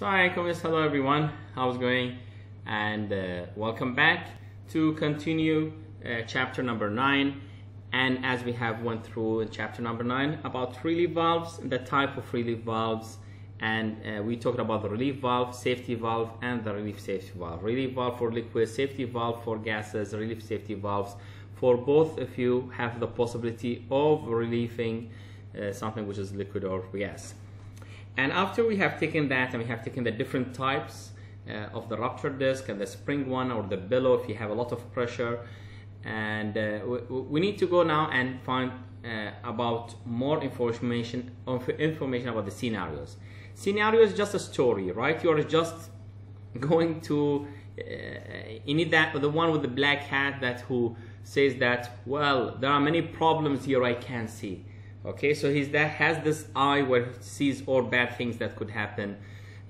So hi, Komis. Hello everyone. How's it going? And uh, welcome back to continue uh, chapter number nine. And as we have went through chapter number nine about relief valves, the type of relief valves, and uh, we talked about the relief valve, safety valve, and the relief safety valve. Relief valve for liquid, safety valve for gases, relief safety valves for both if you have the possibility of relieving uh, something which is liquid or gas. And after we have taken that and we have taken the different types uh, of the rupture disc and the spring one or the bellow if you have a lot of pressure and uh, we, we, need to go now and find uh, about more information information about the scenarios. Scenario is just a story, right? You are just going to uh, you need that the one with the black hat that who says that well there are many problems here I can't see okay so he's that has this eye where he sees all bad things that could happen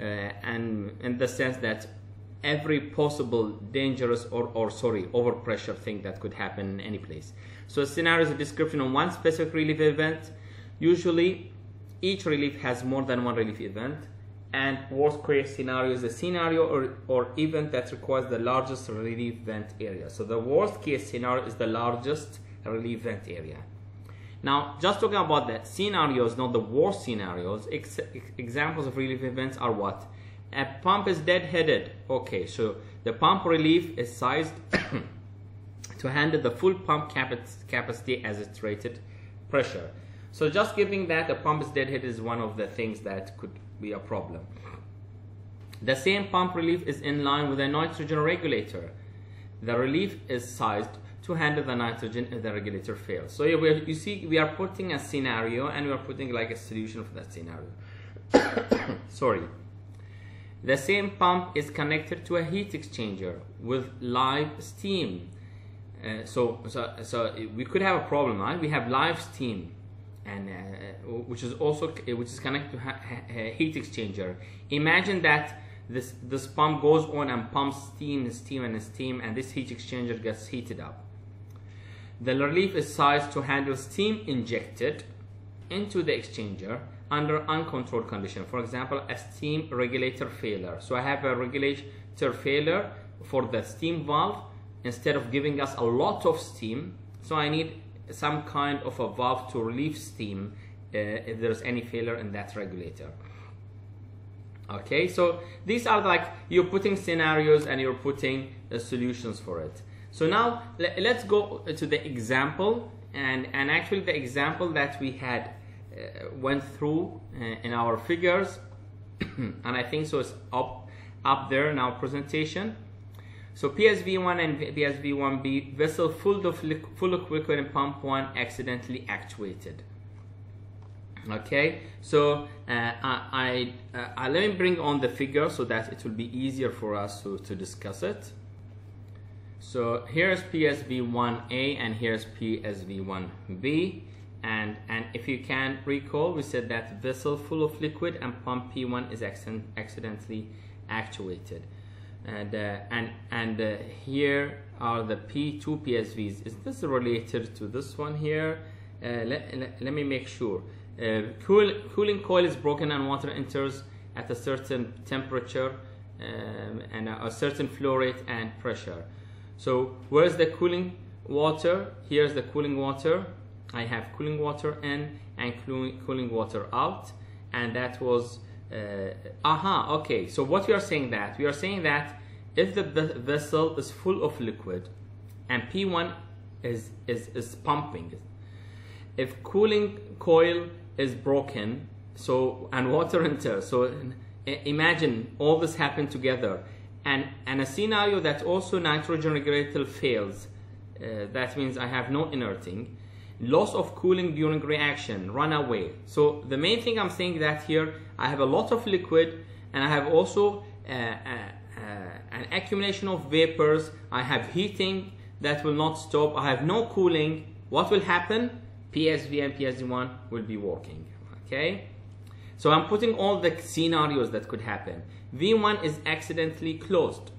uh, and in the sense that every possible dangerous or, or sorry overpressure thing that could happen in any place. So a scenario is a description of one specific relief event. Usually each relief has more than one relief event and worst case scenario is a scenario or, or event that requires the largest relief event area. So the worst case scenario is the largest relief event area now, just talking about the scenarios, not the worst scenarios, ex examples of relief events are what? A pump is deadheaded. Okay, so the pump relief is sized to handle the full pump capacity as its rated pressure. So just giving that a pump is deadheaded is one of the things that could be a problem. The same pump relief is in line with a nitrogen regulator. The relief is sized to handle the nitrogen if the regulator fails. So yeah, you see, we are putting a scenario and we are putting like a solution for that scenario. Sorry. The same pump is connected to a heat exchanger with live steam. Uh, so, so, so we could have a problem, right? We have live steam, and uh, which is also which is connected to a heat exchanger. Imagine that this this pump goes on and pumps steam, steam, and steam, and this heat exchanger gets heated up. The relief is sized to handle steam injected into the exchanger under uncontrolled condition. For example, a steam regulator failure. So I have a regulator failure for the steam valve. Instead of giving us a lot of steam, so I need some kind of a valve to relieve steam uh, if there's any failure in that regulator. Okay, so these are like you're putting scenarios and you're putting uh, solutions for it. So now let, us go to the example and, and actually the example that we had uh, went through uh, in our figures and I think so it's up, up there in our presentation. So PSV1 and PSV1B vessel full of, full of liquid in pump 1 accidentally actuated. Okay, so uh, I, I, uh, let me bring on the figure so that it will be easier for us to, to discuss it. So here's PSV1A and here's PSV1B. And, and if you can recall, we said that vessel full of liquid and pump P1 is accidentally actuated. And, uh, and, and uh, here are the P2 PSVs. Is this related to this one here? Uh, let, let, let, me make sure. Uh, cool, cooling coil is broken and water enters at a certain temperature um, and a, a certain flow rate and pressure. So where's the cooling water? Here's the cooling water. I have cooling water in and cooling water out. And that was, uh, aha, okay. So what we are saying that? We are saying that if the vessel is full of liquid and P1 is, is, is pumping, if cooling coil is broken, so and water enters, so imagine all this happened together and, and a scenario that also nitrogen regulator fails, uh, that means I have no inerting, loss of cooling during reaction, run away. So the main thing I'm saying that here, I have a lot of liquid and I have also uh, uh, uh an accumulation of vapors, I have heating that will not stop, I have no cooling. What will happen? PSV and PSV1 will be working, okay? So I'm putting all the scenarios that could happen. V1 is accidentally closed.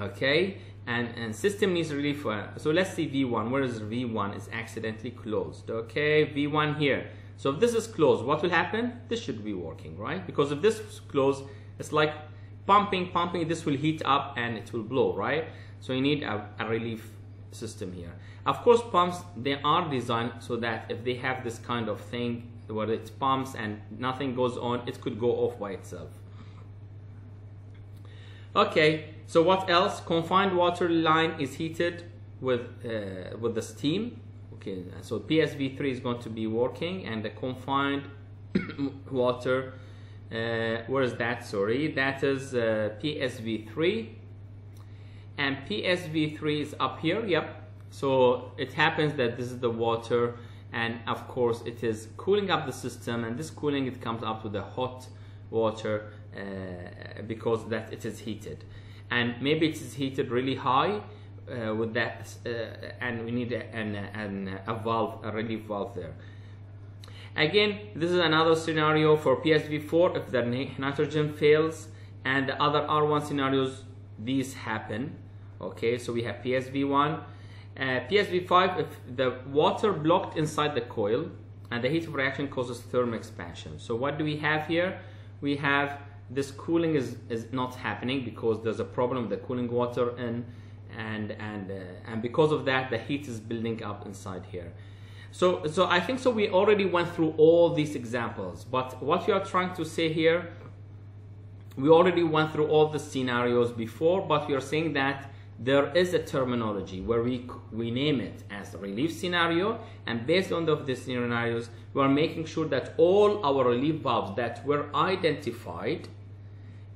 Okay, and, and system needs relief. So let's see V1. Where is V1 is accidentally closed? Okay, V1 here. So if this is closed, what will happen? This should be working, right? Because if this is closed, it's like pumping, pumping, this will heat up and it will blow, right? So you need a, a relief system here. Of course, pumps, they are designed so that if they have this kind of thing where it pumps and nothing goes on, it could go off by itself. Okay, so what else? Confined water line is heated with, uh, with the steam. Okay, so PSV3 is going to be working and the confined water, uh, where is that? Sorry, that is uh, PSV3 and PSV3 is up here, yep. So it happens that this is the water and of course it is cooling up the system and this cooling it comes up to the hot water because that it is heated. And maybe it is heated really high uh, with that uh, and we need an, an, a valve a relief valve there. Again this is another scenario for PSV4 if the nitrogen fails and the other R1 scenarios these happen. Okay so we have PSV1 uh, PSV5 if the water blocked inside the coil and the heat of reaction causes thermal expansion. So what do we have here? We have this cooling is, is not happening because there's a problem with the cooling water in and and uh, and because of that the heat is building up inside here. So so I think so we already went through all these examples but what we are trying to say here we already went through all the scenarios before but we are saying that there is a terminology where we we name it as relief scenario and based on the, the scenarios we are making sure that all our relief valves that were identified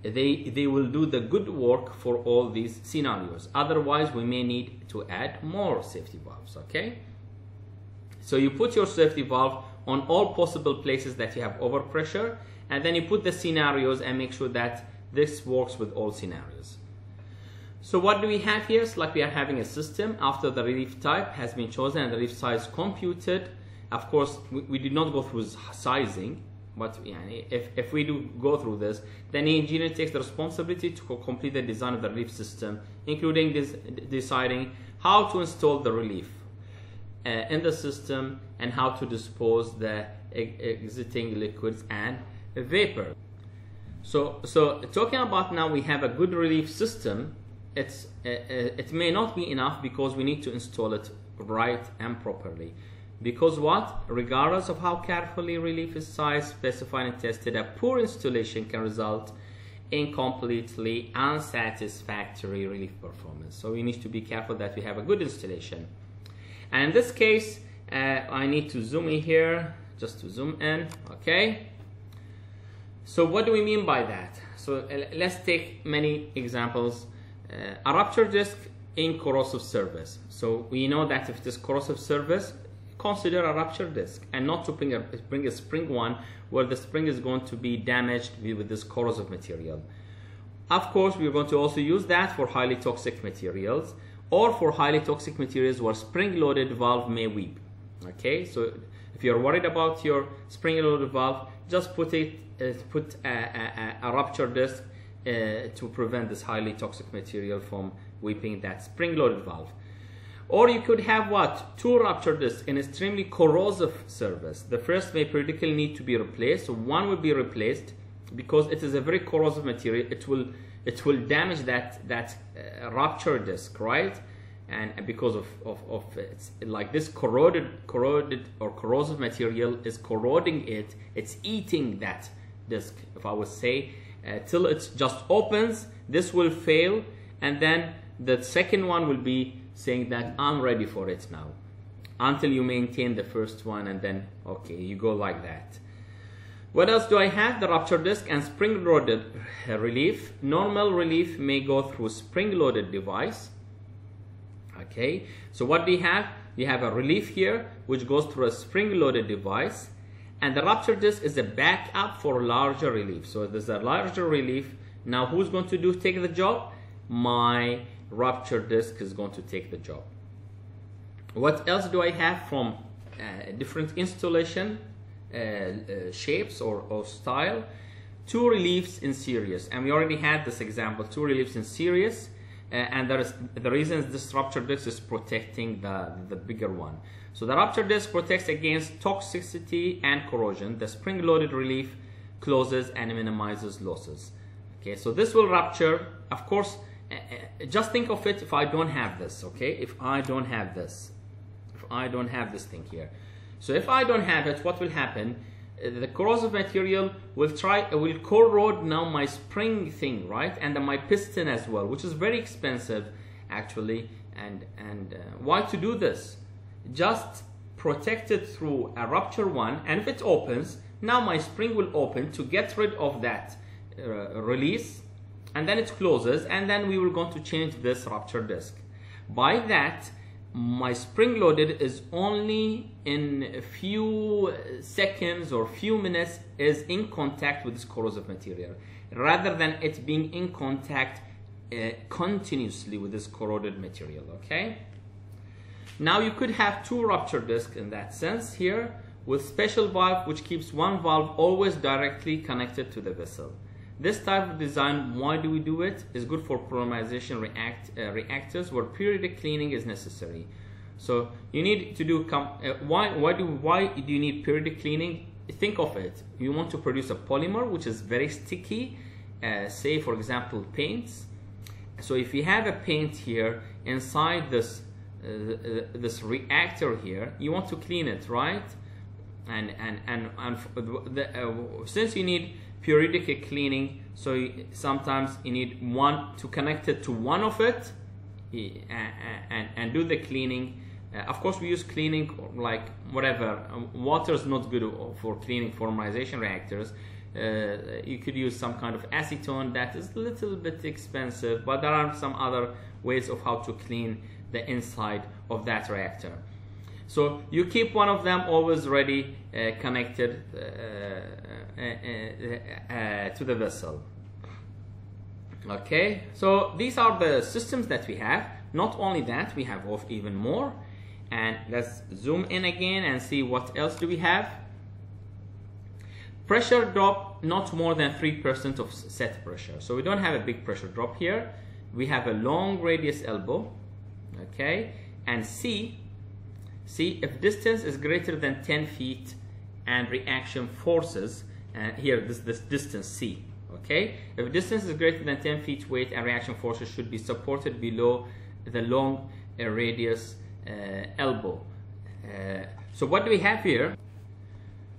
they they will do the good work for all these scenarios otherwise we may need to add more safety valves okay so you put your safety valve on all possible places that you have overpressure and then you put the scenarios and make sure that this works with all scenarios so what do we have here? It's like we are having a system after the relief type has been chosen and the relief size computed. Of course, we, we did not go through sizing, but if, if we do go through this, then the engineer takes the responsibility to complete the design of the relief system, including this, deciding how to install the relief uh, in the system and how to dispose the exiting liquids and vapor. So, so talking about now we have a good relief system it's uh, uh, it may not be enough because we need to install it right and properly because what? Regardless of how carefully relief is sized specified and tested a poor installation can result in completely unsatisfactory relief performance. So we need to be careful that we have a good installation. And in this case uh, I need to zoom in here just to zoom in okay? So what do we mean by that? So uh, let's take many examples. Uh, a rupture disc in corrosive service. So we know that if it is corrosive service, consider a rupture disc and not to bring a, bring a spring one where the spring is going to be damaged with this corrosive material. Of course, we're going to also use that for highly toxic materials or for highly toxic materials where spring-loaded valve may weep. Okay, so if you're worried about your spring-loaded valve, just put it, uh, put a, a, a rupture disc uh, to prevent this highly toxic material from weeping that spring-loaded valve. Or you could have what? Two rupture discs in extremely corrosive service. The first may periodically need to be replaced. So one will be replaced because it is a very corrosive material. It will it will damage that that uh, rupture disc, right? And because of, of, of it's like this corroded corroded or corrosive material is corroding it, it's eating that disc, if I would say, uh, till it just opens this will fail and then the second one will be saying that I'm ready for it now. Until you maintain the first one and then okay you go like that. What else do I have? The rupture disc and spring loaded relief. Normal relief may go through spring loaded device. Okay so what do you have? You have a relief here which goes through a spring loaded device. And the rupture disc is a backup for larger relief. So there's a larger relief. Now who's going to do take the job? My rupture disc is going to take the job. What else do I have from uh, different installation uh, uh, shapes or, or style? Two reliefs in series, and we already had this example, two reliefs in series. uh, and there is the reason this rupture disc is protecting the, the bigger one. So the rupture disc protects against toxicity and corrosion. The spring-loaded relief closes and minimizes losses. Okay, so this will rupture. Of course, just think of it if I don't have this, okay? If I don't have this, if I don't have this thing here. So if I don't have it, what will happen? Uh, the corrosive material will try, will corrode now my spring thing, right? And my piston as well, which is very expensive actually. And, and uh, why to do this? Just protect it through a rupture one. And if it opens, now my spring will open to get rid of that uh, release and then it closes and then we were going to change this rupture disc. By that, my spring loaded is only in a few seconds or few minutes is in contact with this corrosive material rather than it being in contact uh, continuously with this corroded material okay now you could have two rupture discs in that sense here with special valve which keeps one valve always directly connected to the vessel this type of design, why do we do it? Is good for polymerization react, uh, reactors where periodic cleaning is necessary. So you need to do, uh, why, why, do, why do you need periodic cleaning? Think of it. You want to produce a polymer which is very sticky, uh, say for example paints. So if you have a paint here inside this, uh, this reactor here, you want to clean it, right? And, and, and, and the, uh, since you need periodic cleaning so sometimes you need one to connect it to one of it and, and, and do the cleaning. Uh, of course we use cleaning like whatever um, water is not good for cleaning polymerization reactors. Uh, you could use some kind of acetone that is a little bit expensive but there are some other ways of how to clean the inside of that reactor so you keep one of them always ready uh, connected uh, uh, uh, uh, to the vessel. Okay, so these are the systems that we have. Not only that, we have off even more. And let's zoom in again and see what else do we have. Pressure drop not more than 3% of set pressure. So we don't have a big pressure drop here. We have a long radius elbow, okay? And C See, if distance is greater than 10 feet and reaction forces, and uh, here this, this distance C, okay? If distance is greater than 10 feet, weight and reaction forces should be supported below the long uh, radius uh, elbow. Uh, so what do we have here?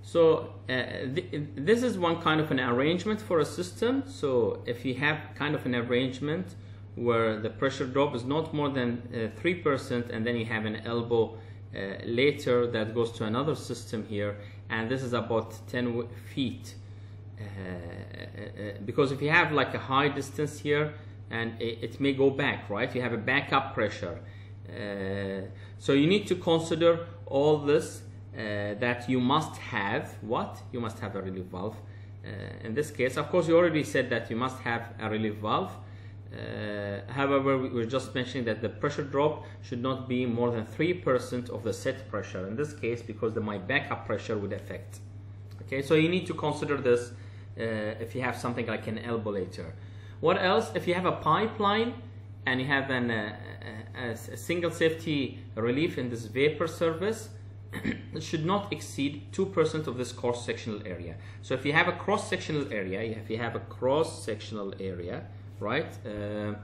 So uh, th this is one kind of an arrangement for a system. So if you have kind of an arrangement where the pressure drop is not more than 3% uh, and then you have an elbow later that goes to another system here and this is about 10 feet. Uh, uh, because if you have like a high distance here and it, it may go back right? You have a backup pressure. So you need to consider all this uh, that you must have what? You must have a relief valve. Uh, in this case of course you already said that you must have a relief valve uh, however, we were just mentioning that the pressure drop should not be more than 3% of the set pressure in this case because the, my backup pressure would affect. Okay, so you need to consider this uh, if you have something like an elbow later. What else? If you have a pipeline and you have an, uh, a, a single safety relief in this vapor service, it should not exceed 2% of this cross-sectional area. So if you have a cross-sectional area, if you have a cross-sectional area, right? Uh,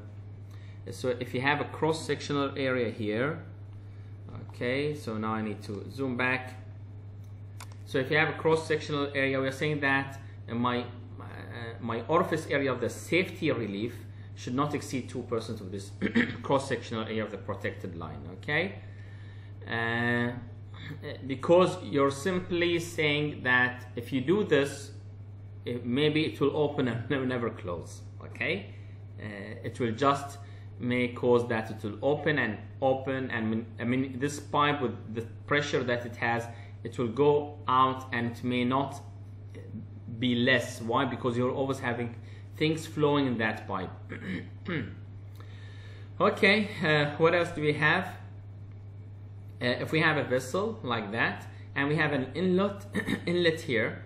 so if you have a cross-sectional area here, okay, so now I need to zoom back. So if you have a cross-sectional area, we're saying that my, uh, my orifice area of the safety relief should not exceed 2% of this cross-sectional area of the protected line, okay? Uh, because you're simply saying that if you do this, it, maybe it will open and never close, okay? Uh, it will just may cause that it will open and open and I mean this pipe with the pressure that it has it will go out and it may not be less. Why? Because you're always having things flowing in that pipe. Okay uh, what else do we have? Uh, if we have a vessel like that and we have an inlet inlet here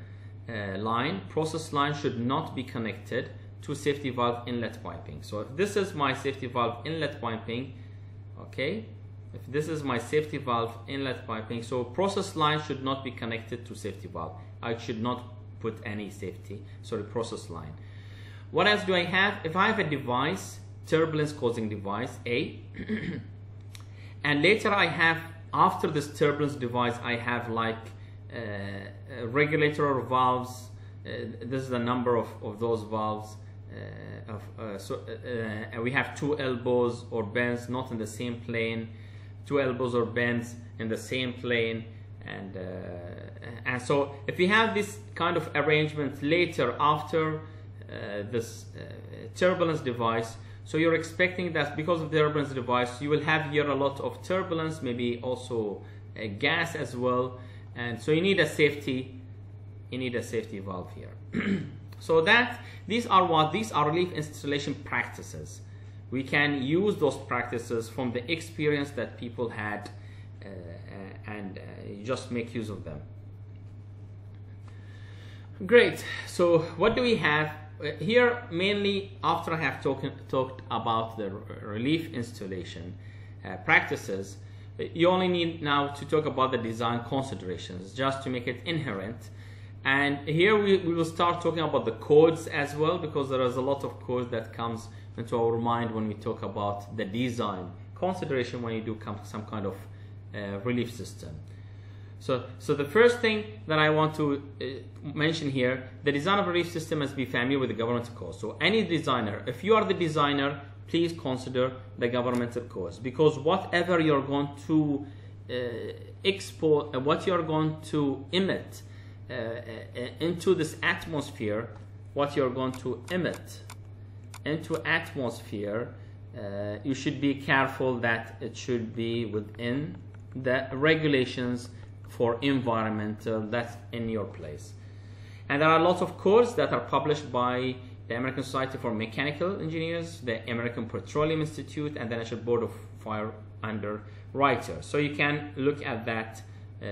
uh, line process line should not be connected to safety valve inlet piping. So if this is my safety valve inlet piping, okay, if this is my safety valve inlet piping, so process line should not be connected to safety valve. I should not put any safety, sorry, process line. What else do I have? If I have a device, turbulence causing device, A, and later I have, after this turbulence device, I have like uh, regulator valves, uh, this is the number of, of those valves, uh, of, uh, so uh, we have two elbows or bends not in the same plane, two elbows or bends in the same plane, and and so if we have this kind of arrangement later after this turbulence device, so you're expecting that because of the turbulence device, you will have here a lot of turbulence, maybe also gas as well, and so you need a safety, you need a safety valve here. So that these are what these are relief installation practices. We can use those practices from the experience that people had uh, uh and uh, just make use of them. Great. So what do we have uh, here? Mainly after I have talk, talked about the relief installation uh, practices, you only need now to talk about the design considerations just to make it inherent and here we, we will start talking about the codes as well because there is a lot of code that comes into our mind when we talk about the design consideration when you do come to some kind of uh, relief system. So, so the first thing that I want to uh, mention here, the design of relief system must be familiar with the governmental codes. So any designer, if you are the designer, please consider the governmental codes because whatever you're going to uh, export, uh, what you're going to emit, into this atmosphere what you're going to emit into atmosphere uh, you should be careful that it should be within the regulations for environmental that's in your place and there are lots of codes that are published by the American Society for Mechanical Engineers, the American Petroleum Institute, and the National Board of Fire Underwriters. So you can look at that uh,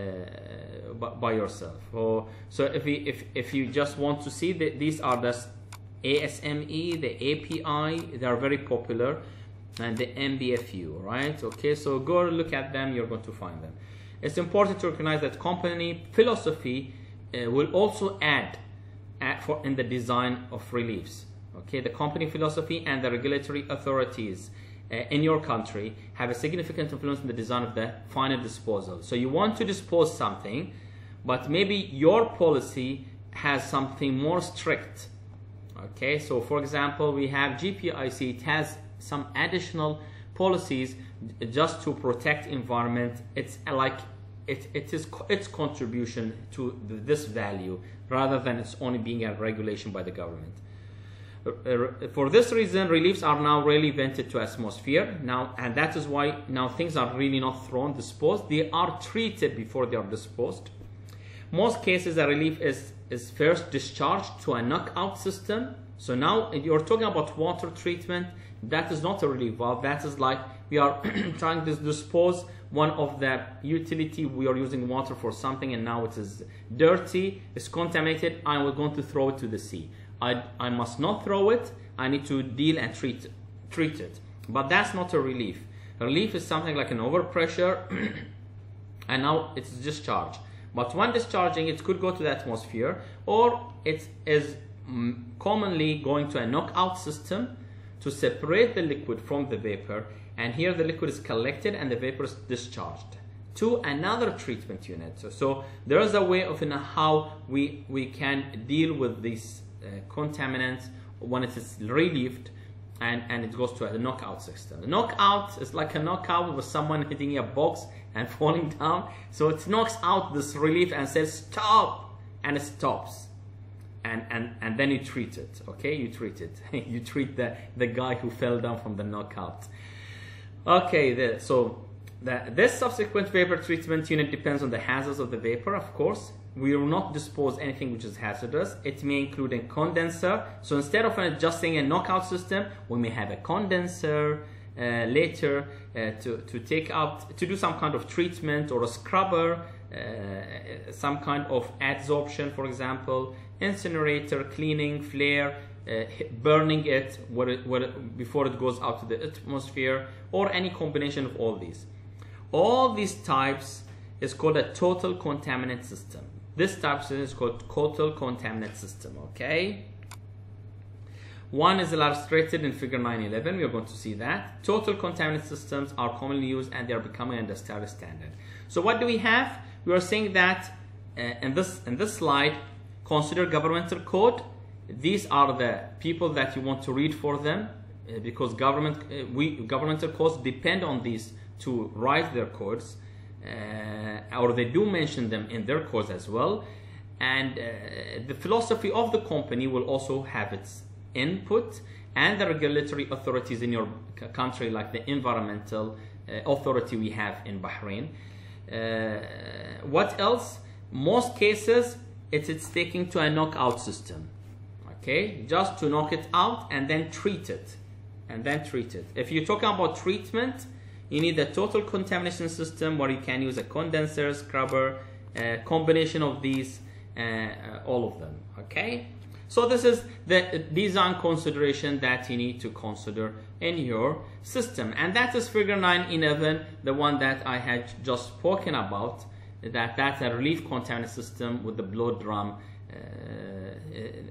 by yourself. Or, so if, if, if you just want to see that these are the ASME, the API, they are very popular, and the NBFU, right? Okay, so go look at them, you're going to find them. It's important to recognize that company philosophy uh, will also add, add for in the design of reliefs. Okay, the company philosophy and the regulatory authorities Uh, in your country have a significant influence in the design of the final disposal. So you want to dispose something, but maybe your policy has something more strict. Okay, so for example, we have GPIC, it has some additional policies just to protect environment. It's like it, it is its contribution to this value rather than it's only being a regulation by the government. For this reason, reliefs are now really vented to atmosphere now, and that is why now things are really not thrown, disposed. They are treated before they are disposed. Most cases, a relief is is first discharged to a knockout system. So now you're talking about water treatment. That is not a relief valve. That is like we are trying to dispose one of the utility we are using water for something and now it is dirty, it's contaminated, and we're going to throw it to the sea. I, I must not throw it. I need to deal and treat, treat it. But that's not a relief. Relief is something like an overpressure and now it's discharged. But when discharging, it could go to the atmosphere or it is mm, commonly going to a knockout system to separate the liquid from the vapor. And here the liquid is collected and the vapor is discharged to another treatment unit. So, so there is a way of you know, how we, we can deal with this uh, Uh, contaminants when it is relieved and, and it goes to a knockout system. The knockout is like a knockout with someone hitting a box and falling down. So it knocks out this relief and says stop and it stops. And, and, and then you treat it, okay? You treat it. you treat the, the guy who fell down from the knockout. Okay, the, so the, this subsequent vapor treatment unit depends on the hazards of the vapor, of course we will not dispose anything which is hazardous. It may include a condenser. So instead of adjusting a knockout system, we may have a condenser uh, later uh, to, to take out, to do some kind of treatment or a scrubber, uh, some kind of adsorption, for example, incinerator, cleaning, flare, uh, burning it, what it, what it, before it goes out to the atmosphere, or any combination of all these. All these types is called a total contaminant system. This type of system is called total contaminant system, okay? One is illustrated in figure 911. We are going to see that. Total contaminant systems are commonly used and they are becoming industry standard. So what do we have? We are saying that uh, in this in this slide, consider governmental code. These are the people that you want to read for them uh, because government uh, we governmental codes depend on these to write their codes, or they do mention them in their course as well. And uh, the philosophy of the company will also have its input and the regulatory authorities in your country like the environmental uh, authority we have in Bahrain. Uh, what else? Most cases it's, it's taking to a knockout system. Okay, just to knock it out and then treat it. And then treat it. If you're talking about treatment, you need a total contamination system where you can use a condenser, scrubber, a combination of these, uh, uh, all of them. Okay. So this is the design consideration that you need to consider in your system. And that is figure 911, the one that I had just spoken about, that that's a relief containment system with the blow drum uh,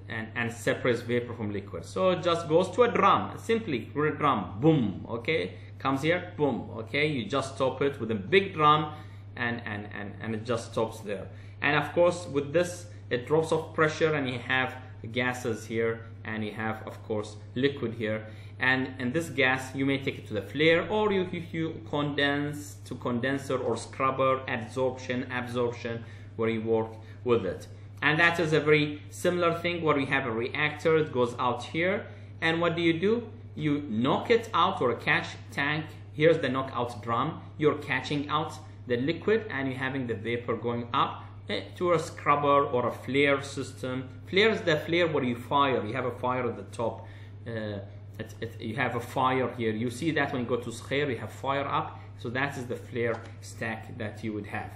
and, and separates vapor from liquid. So it just goes to a drum, simply a drum, boom, okay? Comes here, boom, okay? You just stop it with a big drum and, and, and, and it just stops there. And of course, with this, it drops off pressure and you have gases here and you have of course liquid here and in this gas you may take it to the flare or you, you, you condense to condenser or scrubber adsorption absorption where you work with it and that is a very similar thing where we have a reactor it goes out here and what do you do you knock it out or a catch tank here's the knockout drum you're catching out the liquid and you're having the vapor going up Eh, to a scrubber or a flare system. Flare is the flare where you fire. You have a fire at the top. Uh, it, it, you have a fire here. You see that when you go to Sakhir, you have fire up. So that is the flare stack that you would have.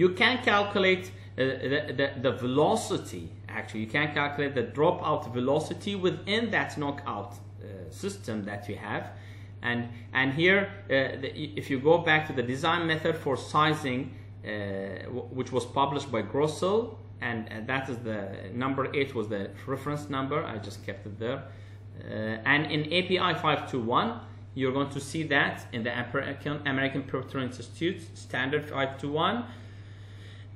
You can calculate uh, the, the, the, velocity, actually. You can calculate the dropout velocity within that knockout uh, system that you have. And, and here, uh, the, if you go back to the design method for sizing, uh, which was published by Grossel, and, and, that is the number 8 was the reference number. I just kept it there. Uh, and in API 521, you're going to see that in the American, American Petroleum Institute standard 521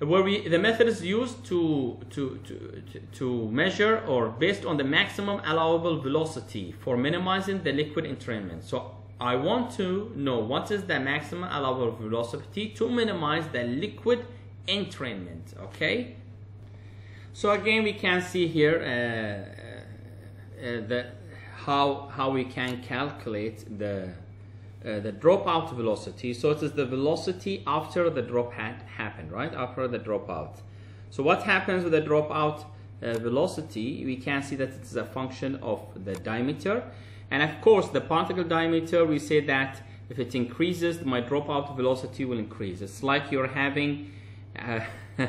where we the method is used to, to, to, to measure or based on the maximum allowable velocity for minimizing the liquid entrainment. So I want to know what is the maximum allowable velocity to minimize the liquid entrainment, okay? So again, we can see here uh, uh, the, how, how we can calculate the, uh, the dropout velocity. So it is the velocity after the drop had happened, right? After the dropout. So what happens with the dropout uh, velocity? We can see that it is a function of the diameter and of course, the particle diameter, we say that if it increases, my dropout velocity will increase. It's like you're having uh,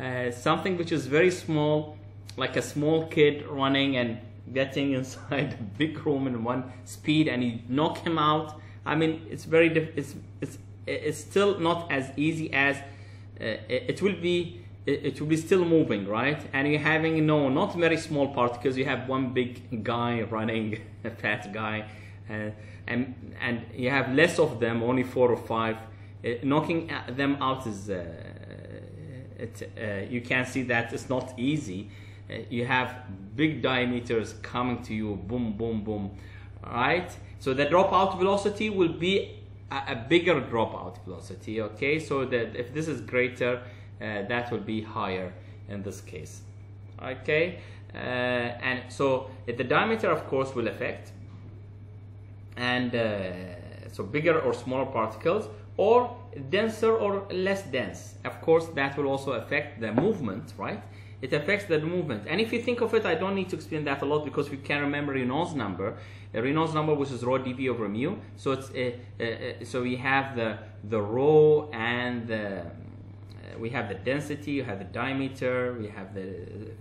uh, something which is very small, like a small kid running and getting inside a big room in one speed and you knock him out. I mean, it's very, it's, it's, it's still not as easy as, uh, it will be it, it will be still moving, right? And you're having no, not very small particles. You have one big guy running, a fat guy, uh, and and you have less of them, only four or five. Uh, knocking them out is, uh, it, uh, you can see that it's not easy. Uh, you have big diameters coming to you, boom, boom, boom, right? So the dropout velocity will be a, a bigger dropout velocity, okay? So that if this is greater, uh, that will be higher in this case okay uh, and so the diameter of course will affect and uh, so bigger or smaller particles or denser or less dense of course that will also affect the movement right it affects the movement and if you think of it I don't need to explain that a lot because we can remember Reynolds number a Reynolds number which is rho dV over mu so it's a, a, a, so we have the the rho and the we have the density, we have the diameter, we have the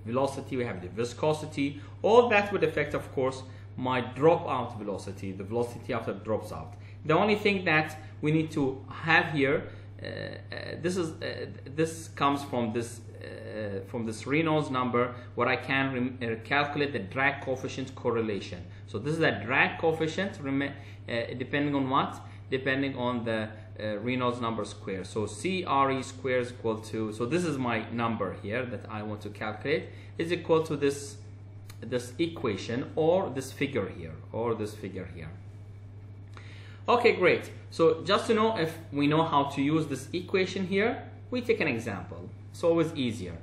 velocity, we have the viscosity. All that would affect, of course, my dropout velocity, the velocity after it drops out. The only thing that we need to have here, uh, uh, this is uh, this comes from this uh, from this Reynolds number, where I can uh, calculate the drag coefficient correlation. So this is a drag coefficient, uh, depending on what? Depending on the Reynolds number square. So CRE square is equal to, so this is my number here that I want to calculate, is equal to this this equation or this figure here or this figure here okay great so just to know if we know how to use this equation here we take an example it's always easier.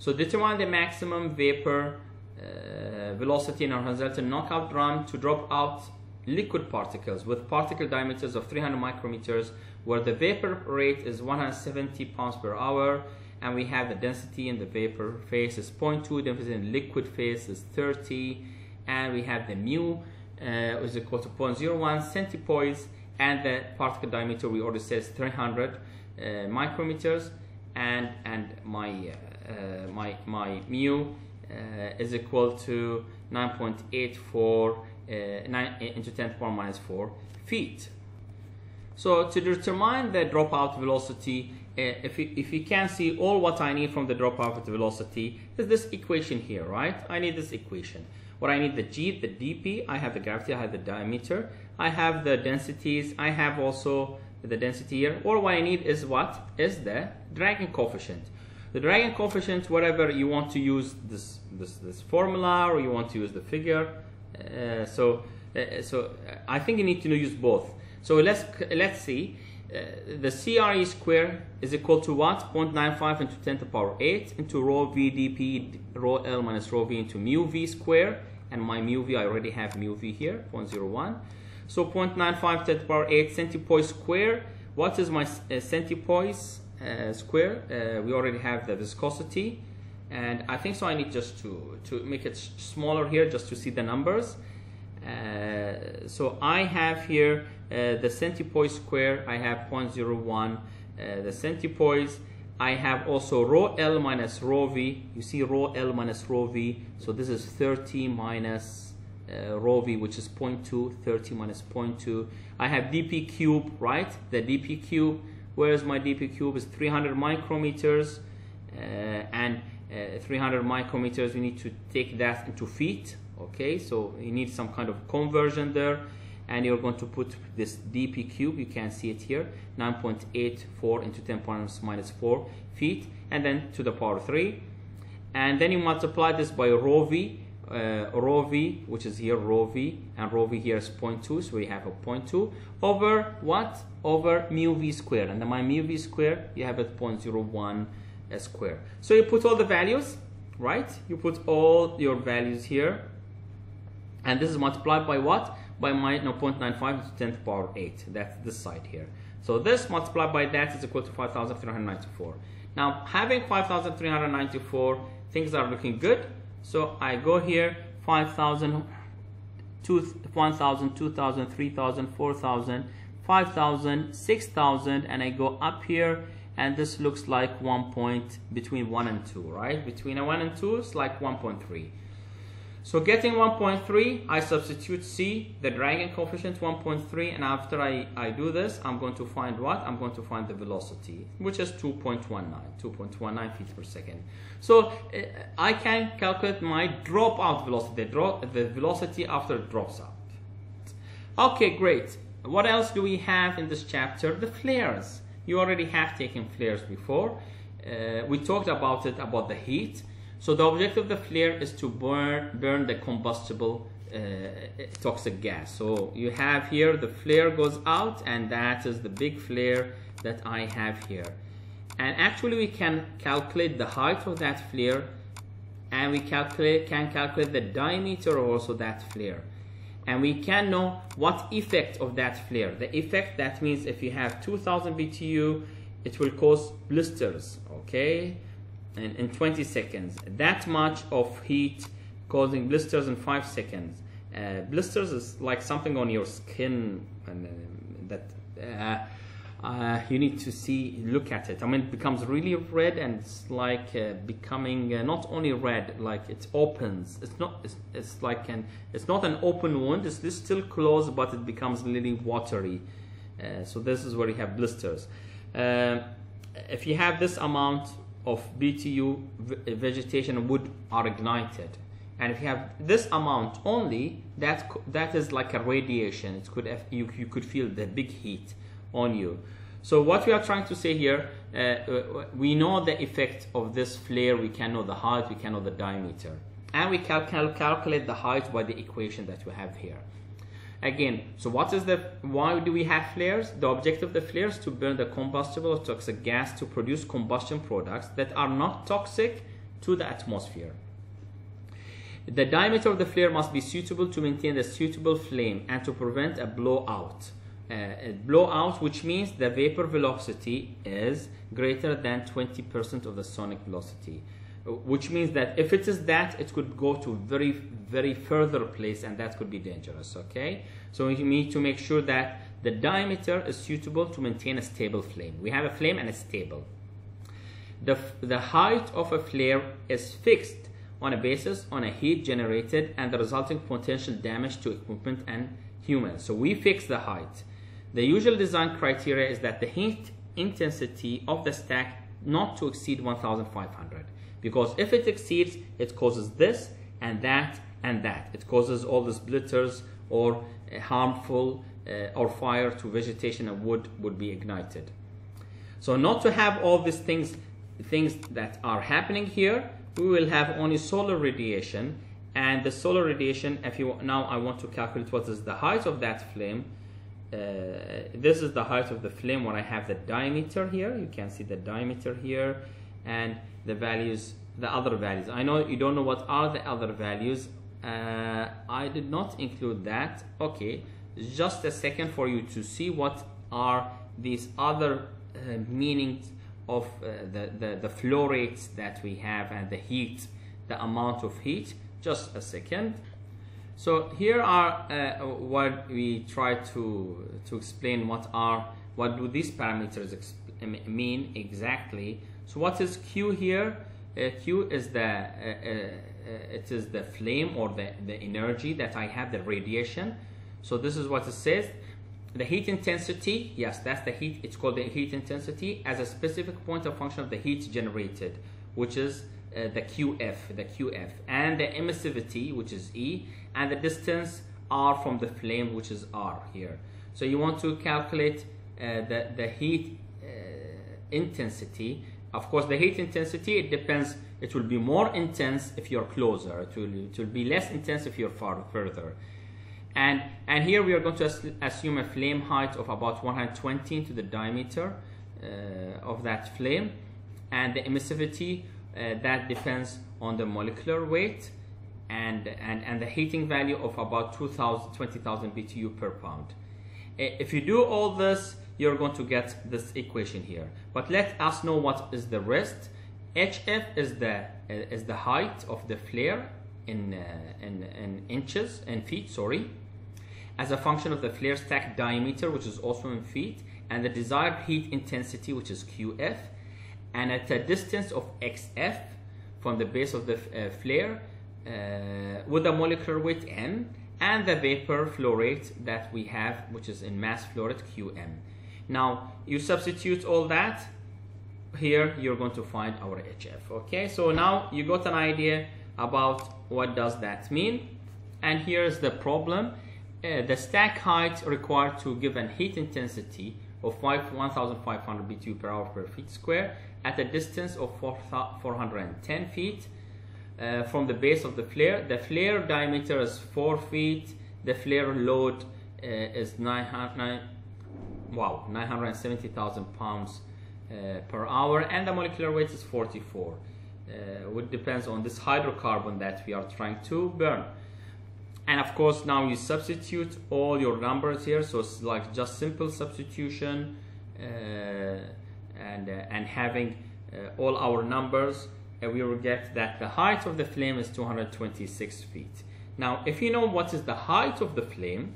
So determine the maximum vapor uh, velocity in a horizontal knockout drum to drop out liquid particles with particle diameters of 300 micrometers where the vapor rate is 170 pounds per hour and we have the density in the vapor phase is 0.2 density in liquid phase is 30 and we have the mu uh, is equal to 0.01 centipoise and the particle diameter we already said is 300 uh, micrometers and and my uh, my my mu uh, is equal to 9.84 uh, 9 into 10 to the power minus 4 feet so to determine the dropout velocity uh, if you, if you can see all what I need from the dropout velocity is this equation here, right? I need this equation. What I need the G, the dP, I have the gravity, I have the diameter, I have the densities, I have also the density here. Or what I need is what? Is the dragging coefficient. The dragging coefficient, whatever you want to use this, this, this formula or you want to use the figure. Uh, so, uh, so I think you need to use both. So let's, let's see. Uh, the CRE square is equal to what? 0.95 into 10 to the power 8 into rho V dP rho L minus rho V into mu V square. And my mu V, I already have mu V here, 0.01. So 0.95 to the power 8 centipoise square. What is my uh, centipoise uh, square? Uh, we already have the viscosity. And I think so I need just to, to make it smaller here just to see the numbers. Uh, so I have here uh, the centipoise square, I have 0.01. Uh, the centipoise, I have also rho L minus rho V. You see rho L minus rho V. So this is 30 minus uh, rho V, which is 0.2. 30 minus 0.2. I have dP cube, right? The dP cube. Where is my dP cube? Is 300 micrometers. Uh, and uh, 300 micrometers, we need to take that into feet okay so you need some kind of conversion there and you're going to put this dp cube you can see it here 9.84 into 10 power minus 4 feet and then to the power 3 and then you multiply this by rho v uh, rho v which is here rho v and rho v here is 0.2 so we have a 0.2 over what over mu v square and then my mu v square you have a 0.01 square so you put all the values right you put all your values here and this is multiplied by what? By my no, 0.95 to 10th power 8. That's this side here. So this multiplied by that is equal to 5,394. Now having 5,394, things are looking good. So I go here 5,000, 1,000, 2,000, 3,000, 4,000, 5,000, 6,000 and I go up here and this looks like one point between 1 and 2, right? Between a 1 and 2 it's like 1.3. So getting 1.3, I substitute C, the dragging coefficient 1.3, and after I, I do this, I'm going to find what? I'm going to find the velocity, which is 2.19, 2.19 feet per second. So uh, I can calculate my dropout velocity, the, drop, the velocity after it drops out. Okay, great. What else do we have in this chapter? The flares. You already have taken flares before. Uh, we talked about it, about the heat. So the objective of the flare is to burn, burn the combustible uh, toxic gas. So you have here the flare goes out and that is the big flare that I have here. And actually we can calculate the height of that flare and we calculate can calculate the diameter of also that flare. And we can know what effect of that flare. The effect that means if you have 2000 BTU it will cause blisters, okay? In, in 20 seconds. That much of heat causing blisters in 5 seconds. Uh, blisters is like something on your skin and uh, that uh, you need to see look at it i mean it becomes really red and it's like uh, becoming uh, not only red like it opens it's not it's, it's like an it's not an open wound it's, still closed but it becomes really watery uh, so this is where you have blisters if you have this amount of btu vegetation wood are ignited and if you have this amount only that that is like a radiation it could you, you could feel the big heat on you. So what we are trying to say here, uh, uh, we know the effect of this flare, we can know the height, we can know the diameter. And we can cal calculate the height by the equation that we have here. Again, so what is the, why do we have flares? The objective of the flares to burn the combustible or toxic gas to produce combustion products that are not toxic to the atmosphere. The diameter of the flare must be suitable to maintain the suitable flame and to prevent a blowout uh, blowout, which means the vapor velocity is greater than 20% of the sonic velocity. Which means that if it is that, it could go to very, very further place and that could be dangerous, okay? So we need to make sure that the diameter is suitable to maintain a stable flame. We have a flame and it's stable. The, the height of a flare is fixed on a basis on a heat generated and the resulting potential damage to equipment and humans. So we fix the height. The usual design criteria is that the heat intensity of the stack not to exceed 1500 because if it exceeds it causes this and that and that. It causes all the splitters or harmful uh, or fire to vegetation and wood would be ignited. So not to have all these things things that are happening here we will have only solar radiation. And the solar radiation if you now I want to calculate what is the height of that flame uh, this is the height of the flame when I have the diameter here. You can see the diameter here and the values the other values. I know you don't know what are the other values. Uh, I did not include that. Okay just a second for you to see what are these other uh, meanings of uh, the, the, the flow rates that we have and the heat the amount of heat. Just a second. So here are uh, what we try to to explain what are what do these parameters mean exactly. So what is Q here? Uh, Q is the uh, uh, it is the flame or the the energy that I have the radiation. So this is what it says. The heat intensity, yes, that's the heat. It's called the heat intensity as a specific point of function of the heat generated, which is uh, the QF, the QF, and the emissivity, which is E, and the distance R from the flame, which is R here. So you want to calculate uh, the, the heat uh, intensity. Of course, the heat intensity, it depends, it will be more intense if you're closer. It will, it will be less intense if you're far further. And, and here we are going to assume a flame height of about 120 to the diameter uh, of that flame. And the emissivity, uh, that depends on the molecular weight and, and, and the heating value of about 20,000 20,000 BTU per pound. If you do all this, you're going to get this equation here. But let us know what is the rest. HF is the uh, is the height of the flare in, uh, in, in inches and feet, sorry, as a function of the flare stack diameter, which is also in feet, and the desired heat intensity, which is QF, and at a distance of XF from the base of the uh, flare, uh, with the molecular weight m and the vapor flow rate that we have which is in mass flow rate qm now you substitute all that here you're going to find our hf okay so now you got an idea about what does that mean and here's the problem uh, the stack height required to give an heat intensity of 5, 1500 BTU per hour per feet square at a distance of 4, 410 feet uh, from the base of the flare. The flare diameter is 4 feet. The flare load uh, is 900, wow, 970,000 pounds uh, per hour and the molecular weight is 44. Uh, it depends on this hydrocarbon that we are trying to burn. And of course now you substitute all your numbers here so it's like just simple substitution uh, and, uh, and having all our numbers and we will get that the height of the flame is 226 feet. Now, if you know what is the height of the flame,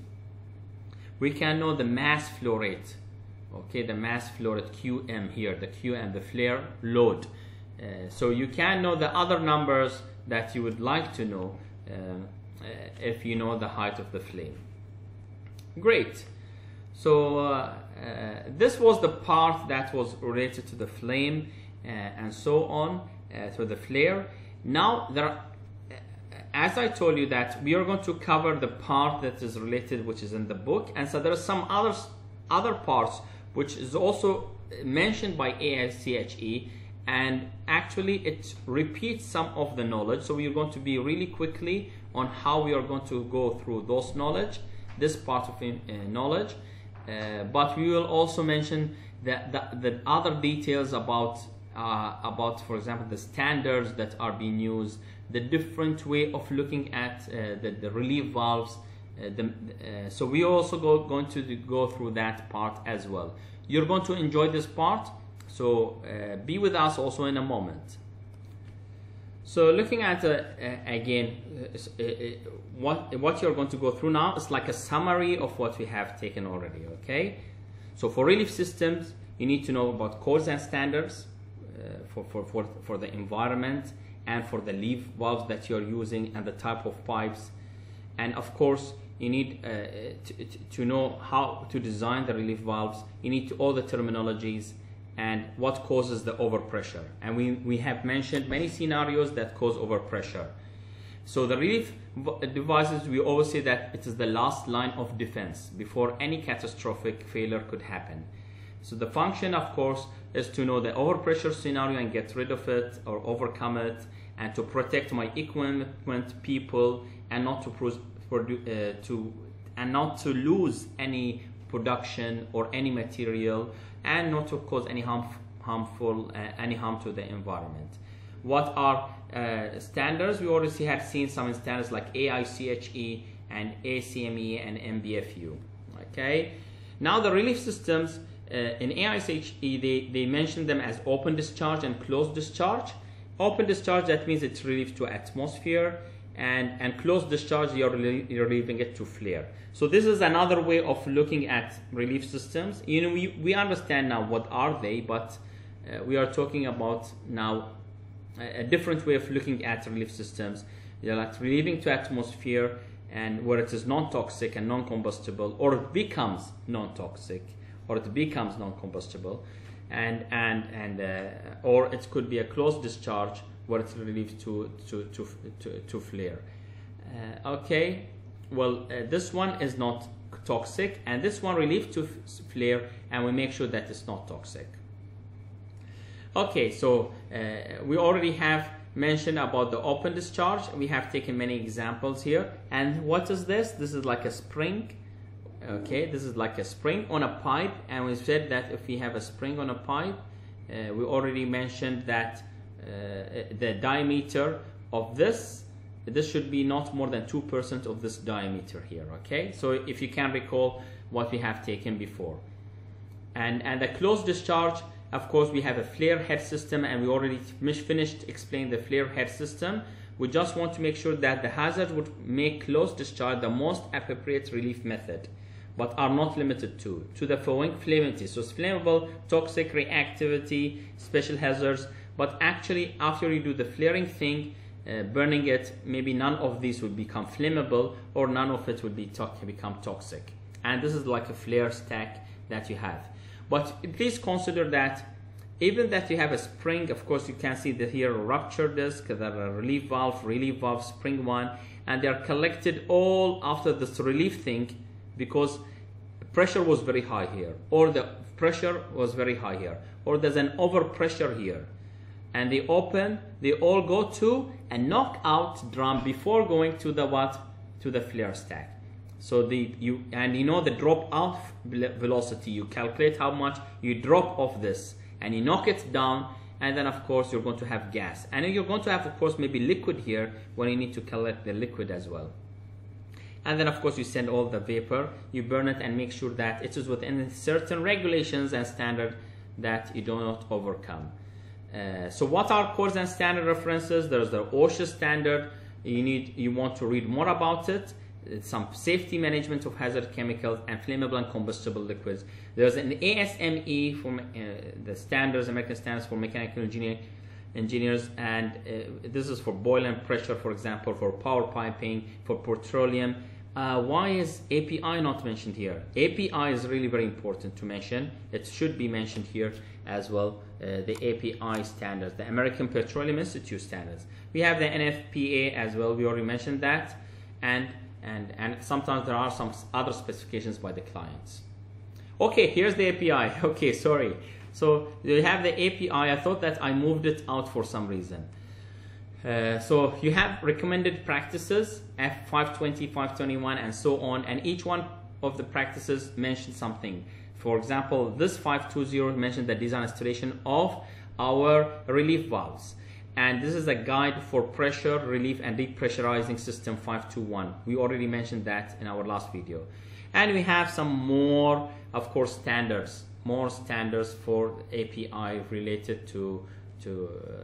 we can know the mass flow rate. Okay the mass flow rate qm here the qm the flare load. Uh, so you can know the other numbers that you would like to know uh, uh, if you know the height of the flame. Great. So uh, uh, this was the part that was related to the flame uh, and so on to the flare. Now there are, as I told you that we are going to cover the part that is related which is in the book and so there are some other other parts which is also mentioned by AICHE and actually it repeats some of the knowledge. So we are going to be really quickly on how we are going to go through those knowledge this part of uh, knowledge. Uh, but we will also mention that the, the other details about uh, about for example the standards that are being used the different way of looking at uh, the, the relief valves uh, the, uh, so we also go, going to go through that part as well you're going to enjoy this part so uh, be with us also in a moment. So looking at uh, uh again uh, uh, what what you're going to go through now is like a summary of what we have taken already. Okay, so for relief systems you need to know about codes and standards for, for, for, for the environment and for the leaf valves that you're using and the type of pipes and of course you need uh, to, to know how to design the relief valves you need to, all the terminologies and what causes the overpressure. And we, we have mentioned many scenarios that cause overpressure. So the relief devices, we always say that it is the last line of defense before any catastrophic failure could happen. So the function, of course, is to know the overpressure scenario and get rid of it or overcome it and to protect my equipment, people, and not to, uh, to and not to lose any production or any material and not to cause any harm, harmful uh, any harm to the environment. What are uh, standards? We already have seen some standards like AICHE and ASME and NBFU. Okay. Now the relief systems uh, in AICHE they, they mention them as open discharge and closed discharge. Open discharge that means it's relief to atmosphere and, and closed discharge you're, you're relieving it to flare. So this is another way of looking at relief systems. You know, we, we understand now what are they, but uh, we are talking about now a, a, different way of looking at relief systems. They're like relieving to atmosphere and where it is non-toxic and non-combustible or it becomes non-toxic or it becomes non-combustible and and and uh, or it could be a closed discharge where it's relieved to to to to, to flare. Uh, okay well uh, this one is not toxic and this one relieved to flare and we make sure that it's not toxic. Okay so uh, we already have mentioned about the open discharge. We have taken many examples here. And what is this? This is like a spring okay this is like a spring on a pipe and we said that if we have a spring on a pipe uh, we already mentioned that uh, the diameter of this this should be not more than 2% of this diameter here, okay? So if you can recall what we have taken before. And, and the closed discharge, of course, we have a flare head system and we already finished explaining the flare head system. We just want to make sure that the hazard would make closed discharge the most appropriate relief method, but are not limited to, to the following flammability. So it's flammable, toxic, reactivity, special hazards, but actually after you do the flaring thing, uh, burning it, maybe none of these would become flammable or none of it would be to become toxic. And this is like a flare stack that you have. But please consider that even that you have a spring, of course you can see that here rupture disc, there are relief valve, relief valve, spring one, and they are collected all after this relief thing because pressure was very high here, or the pressure was very high here, or there's an overpressure here and they open, they all go to a knockout drum before going to the what? To the flare stack. So the you and you know the drop off velocity. You calculate how much you drop off this, and you knock it down, and then of course you're going to have gas, and you're going to have of course maybe liquid here when you need to collect the liquid as well. And then of course you send all the vapor, you burn it, and make sure that it is within certain regulations and standard that you do not overcome. Uh, so what are codes and standard references? There's the OSHA standard. You need, you want to read more about it. some safety management of hazard chemicals and flammable and combustible liquids. There's an ASME from uh, the standards, American standards for mechanical engineering engineers and uh, this is for boiler and pressure for example for power piping for petroleum uh, why is API not mentioned here? API is really very important to mention. It should be mentioned here as well uh, the API standards the American Petroleum Institute standards. We have the NFPA as well. We already mentioned that. And and and sometimes there are some other specifications by the clients. Okay here's the API okay sorry. So you have the API. I thought that I moved it out for some reason. Uh, so you have recommended practices F520, 521, and so on, and each one of the practices mentions something. For example, this 520 mentioned the design installation of our relief valves. And this is a guide for pressure relief and depressurizing system 521. We already mentioned that in our last video. And we have some more, of course, standards more standards for API related to, to uh,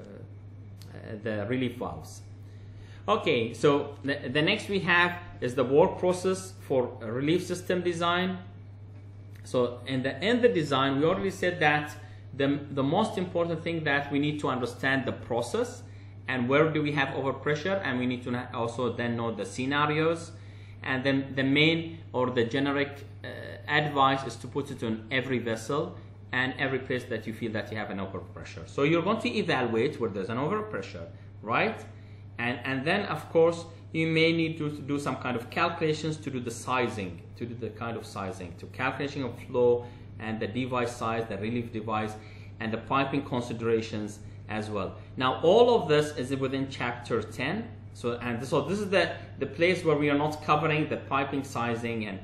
the relief valves. Okay, so the, the next we have is the work process for relief system design. So in the, in the design, we already said that the, the most important thing that we need to understand the process and where do we have overpressure and we need to also then know the scenarios and then the main or the generic uh, advice is to put it on every vessel and every place that you feel that you have an overpressure. So you're going to evaluate where there's an overpressure, right? And, and then of course you may need to do some kind of calculations to do the sizing, to do the kind of sizing, to calculation of flow and the device size, the relief device, and the piping considerations as well. Now all of this is within chapter 10. So and so this is the, the place where we are not covering the piping sizing and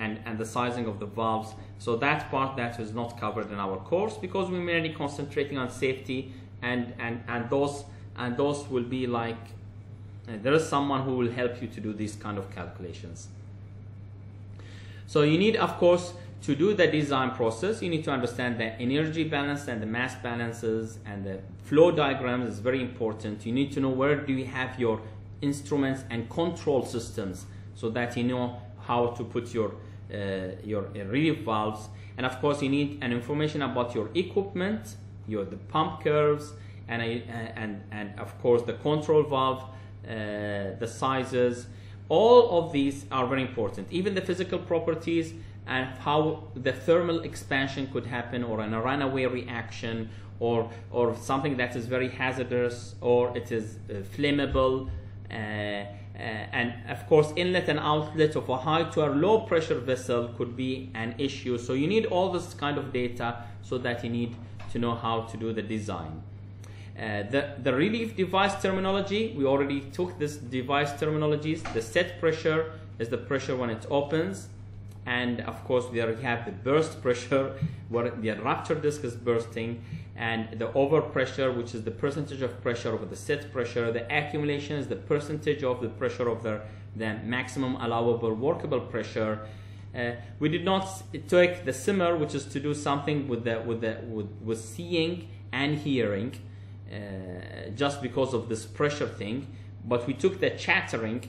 and, and the sizing of the valves. So that part that is not covered in our course because we're mainly concentrating on safety and, and, and those and those will be like uh, there is someone who will help you to do these kind of calculations. So you need of course to do the design process you need to understand the energy balance and the mass balances and the flow diagrams is very important. You need to know where do you have your instruments and control systems so that you know how to put your your relief valves. And of course you need an information about your equipment your the pump curves and uh, and and of course the control valve uh, the sizes. All of these are very important. Even the physical properties and how the thermal expansion could happen or a runaway reaction or or something that is very hazardous or it is uh, flammable uh, uh, and of course inlet and outlet of a high to a low pressure vessel could be an issue. So you need all this kind of data so that you need to know how to do the design. Uh, the, the relief device terminology we already took this device terminologies. The set pressure is the pressure when it opens and of course there you have the burst pressure where the rupture disk is bursting and the overpressure which is the percentage of pressure over the set pressure. The accumulation is the percentage of the pressure of the, the maximum allowable workable pressure. Uh, we did not take the simmer which is to do something with the with the with, with seeing and hearing uh, just because of this pressure thing but we took the chattering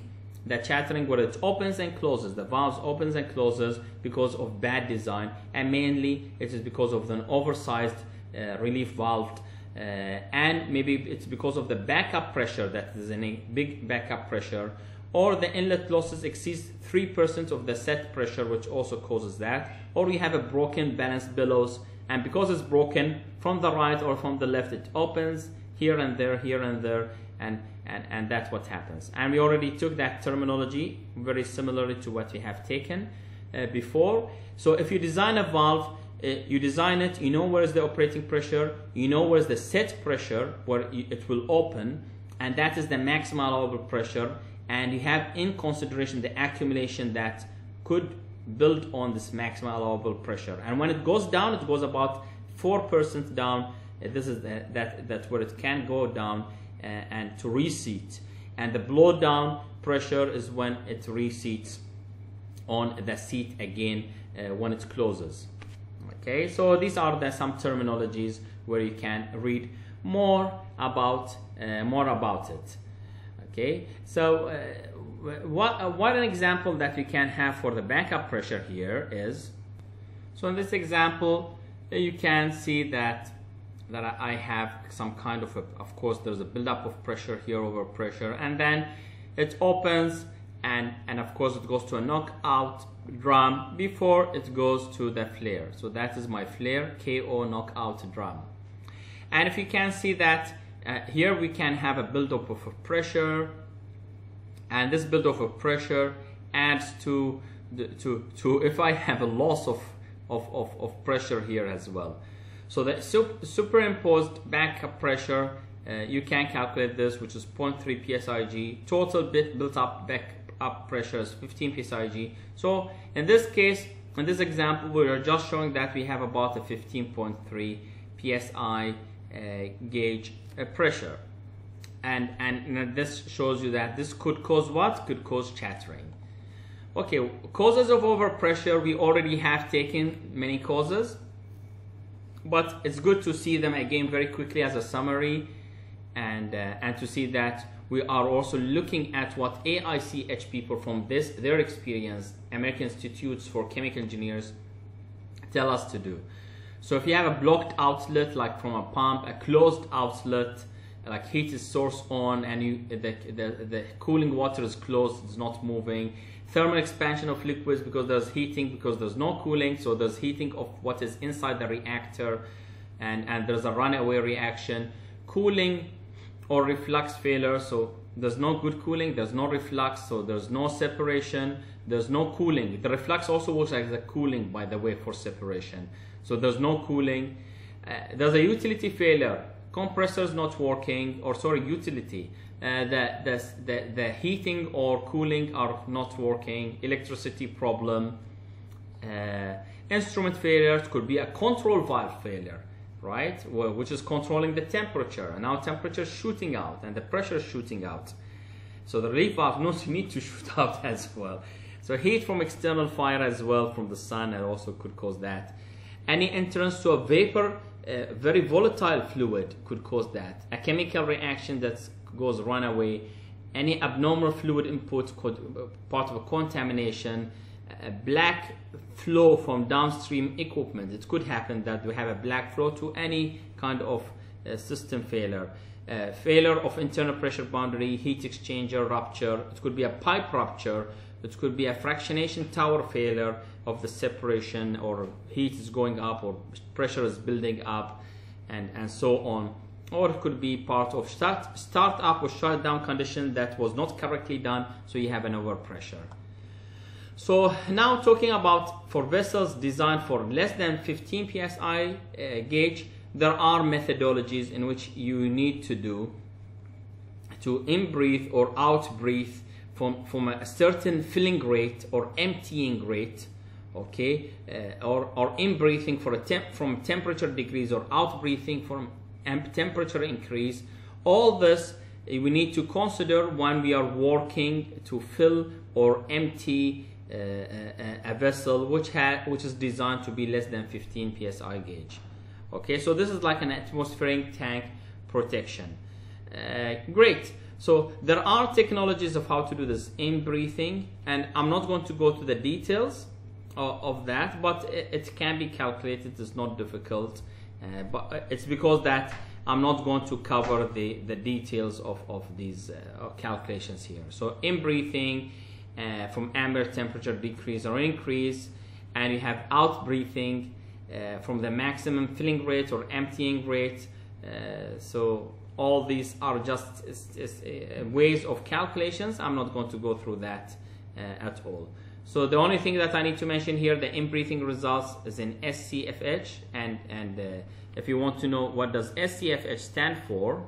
the chattering where it opens and closes the valves opens and closes because of bad design and mainly it is because of an oversized uh, relief valve uh, and maybe it's because of the backup pressure that is a big backup pressure or the inlet losses exceeds 3% of the set pressure which also causes that or you have a broken balance bellows and because it's broken from the right or from the left it opens here and there here and there and and, and that's what happens and we already took that terminology very similarly to what we have taken uh, before so if you design a valve uh, you design it, you know where is the operating pressure, you know where is the set pressure where it will open, and that is the maximum allowable pressure, and you have in consideration the accumulation that could build on this maximum allowable pressure. And when it goes down, it goes about 4% down. This is the, that, that's where it can go down and to reseat. And the blowdown pressure is when it reseats on the seat again uh, when it closes okay so these are the some terminologies where you can read more about uh, more about it okay so uh, what, uh, what an example that we can have for the backup pressure here is, so in this example, you can see that that I have some kind of a, of course there's a buildup of pressure here over pressure and then it opens and and of course it goes to a knockout drum before it goes to the flare. So that is my flare KO knockout drum. And if you can see that uh, here we can have a buildup of pressure and this buildup of pressure adds to the, to to if I have a loss of of, of, of pressure here as well so the superimposed backup pressure uh, you can calculate this which is 0.3 psig total built up back up pressure is 15 psig so in this case in this example we are just showing that we have about a 15.3 psi uh, gauge uh, pressure. And and this shows you that this could cause what? Could cause chattering. Okay causes of overpressure we already have taken many causes but it's good to see them again very quickly as a summary and uh, and to see that we are also looking at what AICH people from this their experience American Institutes for Chemical Engineers tell us to do so if you have a blocked outlet like from a pump, a closed outlet, like heat is source on and you, the, the, the cooling water is closed, it's not moving. Thermal expansion of liquids because there's heating, because there's no cooling, so there's heating of what is inside the reactor and, and there's a runaway reaction. Cooling or reflux failure, so there's no good cooling, there's no reflux, so there's no separation, there's no cooling. The reflux also works as a cooling, by the way, for separation. So there's no cooling. Uh, there's a utility failure. Compressors not working, or sorry, utility. Uh, the, the, the, the heating or cooling are not working. Electricity problem. Uh, instrument failures could be a control valve failure right? Which is controlling the temperature. And now temperature shooting out and the pressure is shooting out. So the relief valve knows you need to shoot out as well. So heat from external fire as well from the sun and also could cause that. Any entrance to a vapor, uh, very volatile fluid could cause that. A chemical reaction that goes runaway, any abnormal fluid input could part of a contamination, a black flow from downstream equipment. It could happen that we have a black flow to any kind of uh, system failure. Uh, failure of internal pressure boundary, heat exchanger rupture. It could be a pipe rupture. It could be a fractionation tower failure of the separation or heat is going up or pressure is building up and, and so on. Or it could be part of start, start up or shut down condition that was not correctly done, so you have an overpressure. So now talking about for vessels designed for less than 15 psi uh, gauge, there are methodologies in which you need to do to in-breathe or out-breathe from, from a certain filling rate or emptying rate okay? Uh, or, or in breathing for a temp from temperature decrease or out breathing from temperature increase. All this uh, we need to consider when we are working to fill or empty uh, a, uh, a, vessel which has which is designed to be less than 15 psi gauge. Okay? So this is like an atmospheric tank protection. Uh, great. So there are technologies of how to do this in breathing and I'm not going to go to the details of that, but it, can be calculated. It's not difficult, uh, but uh, it's because that I'm not going to cover the, the details of, of these uh, calculations here. So in breathing, uh, from ambient temperature decrease or increase, and you have out breathing uh, from the maximum filling rate or emptying rate. Uh, so all these are just ways of calculations. I'm not going to go through that at all. So the only thing that I need to mention here, the in-breathing results is in SCFH. And, and uh, if you want to know what does SCFH stand for,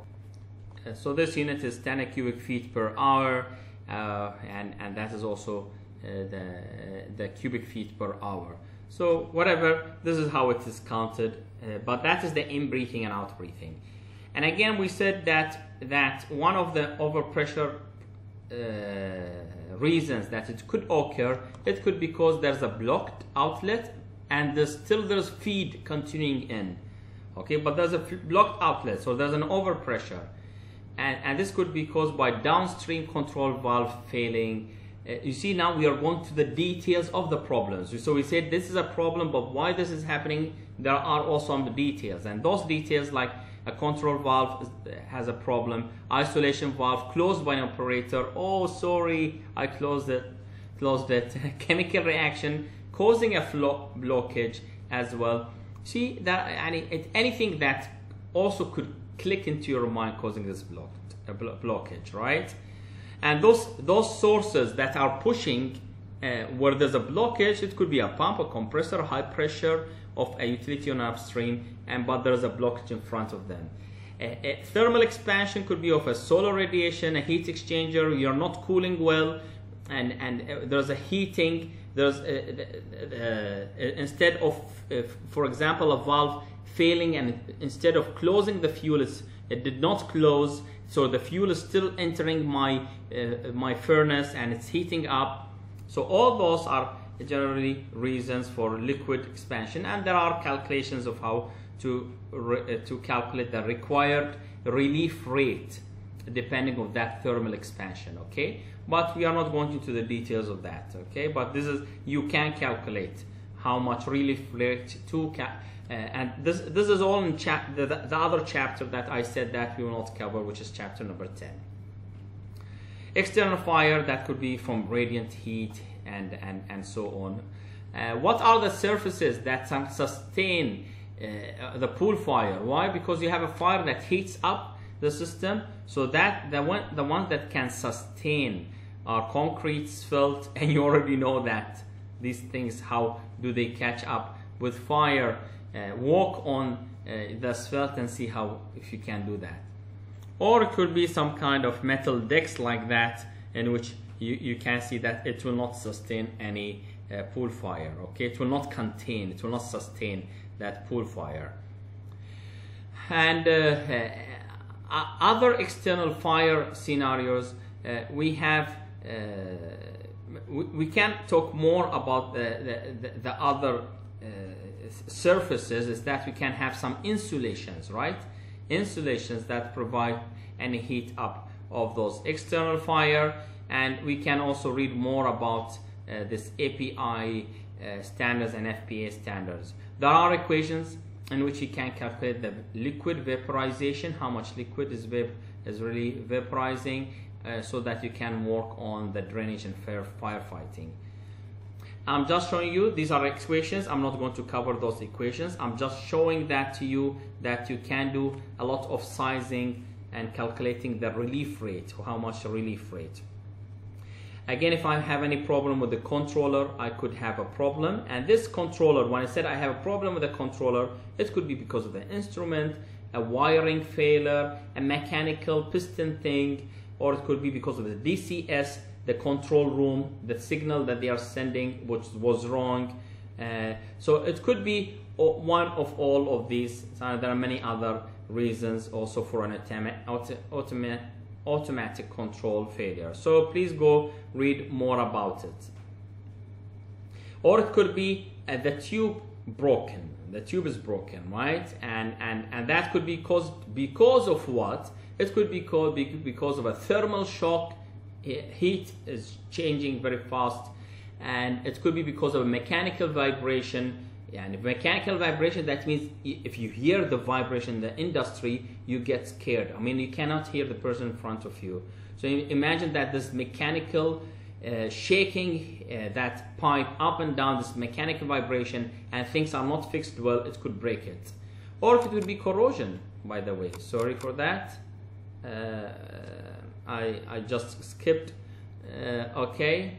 uh, so this unit is 10 cubic feet per hour. Uh, and, and that is also uh, the, the cubic feet per hour. So whatever, this is how it is counted. But that is the in-breathing and out-breathing. And again, we said that, that one of the overpressure uh, reasons that it could occur, it could be because there's a blocked outlet and there's still there's feed continuing in. Okay, but there's a blocked outlet, so there's an overpressure. and, and this could be caused by downstream control valve failing. Uh, you see now we are going to the details of the problems. So we said this is a problem, but why this is happening, there are also some details. And those details like a control valve has a problem, isolation valve closed by an operator, oh sorry, I closed it, closed it, chemical reaction causing a blockage as well. See that any, anything that also could click into your mind causing this block, a blockage, right? And those those sources that are pushing uh, where there's a blockage, it could be a pump, a compressor, high pressure of a utility on upstream, and but there's a blockage in front of them. A, a thermal expansion could be of a solar radiation, a heat exchanger. You're not cooling well, and and uh, there's a heating. There's a, uh, instead of, for example, a valve failing and instead of closing the fuel it did not close so the fuel is still entering my uh, my furnace and it's heating up so all those are generally reasons for liquid expansion and there are calculations of how to uh, to calculate the required relief rate depending on that thermal expansion okay but we are not going into the details of that okay but this is you can calculate how much relief rate to uh, and this this is all in chap the, the other chapter that I said that we will not cover, which is chapter number 10. External fire that could be from radiant heat and and and so on. Uh, what are the surfaces that sustain uh, the pool fire? Why? Because you have a fire that heats up the system, so that the one the ones that can sustain are concrete, felt, and you already know that these things how do they catch up with fire uh, walk on uh, the asphalt and see how if you can do that or it could be some kind of metal decks like that in which you, you can see that it will not sustain any uh, pool fire okay? It will not contain it will not sustain that pool fire. And uh, uh, other external fire scenarios uh, we have we, we can talk more about the, the, the other surfaces is that we can have some insulations, right? Insulations that provide any heat up of those external fire and we can also read more about uh, this API uh, standards and FPA standards. There are equations in which you can calculate the liquid vaporization, how much liquid is, vap is really vaporizing uh, so that you can work on the drainage and fire firefighting. I'm just showing you these are equations I'm not going to cover those equations I'm just showing that to you that you can do a lot of sizing and calculating the relief rate how much relief rate again if I have any problem with the controller I could have a problem and this controller when I said I have a problem with the controller it could be because of the instrument a wiring failure a mechanical piston thing or it could be because of the DCS the control room, the signal that they are sending, which was wrong. Uh, so it could be one of all of these. There are many other reasons also for an automatic, automatic control failure. So please go read more about it. Or it could be uh, the tube broken. The tube is broken, right? And and and that could be caused because of what? It could be caused because of a thermal shock heat is changing very fast and it could be because of a mechanical vibration and mechanical vibration that means if you hear the vibration in the industry you get scared. I mean you cannot hear the person in front of you. So imagine that this mechanical uh, shaking uh, that pipe up and down this mechanical vibration and things are not fixed well it could break it. Or if it could be corrosion by the way. Sorry for that. Uh, I, I just skipped. Uh, okay.